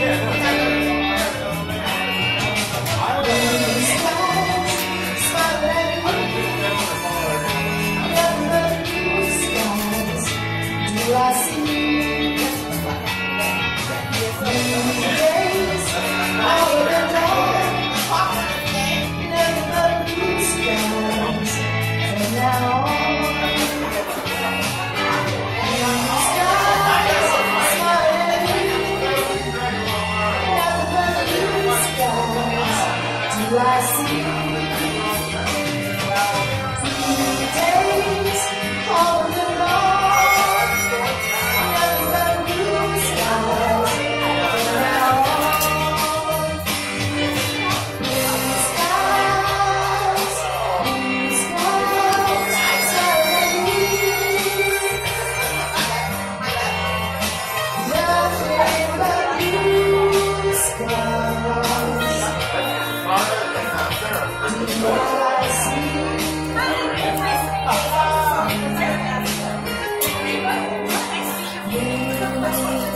Yeah. blessing. 快